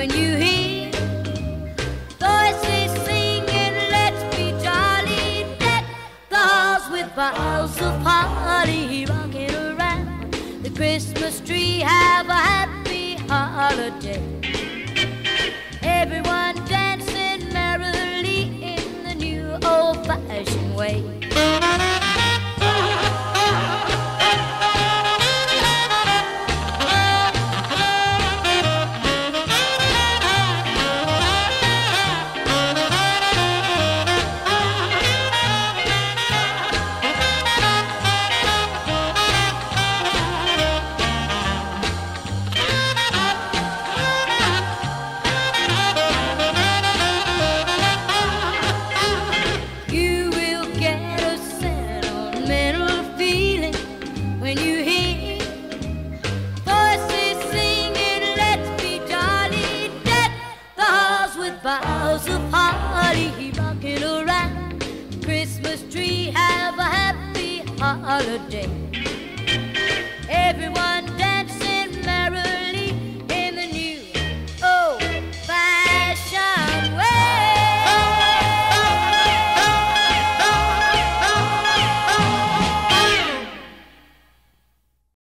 When you hear voices singing, "Let's be jolly." With of holly around the Christmas tree. Have a happy holiday. Everyone dancing merrily in the new old-fashioned way. Boughs of holly rocking around Christmas tree. Have a happy holiday.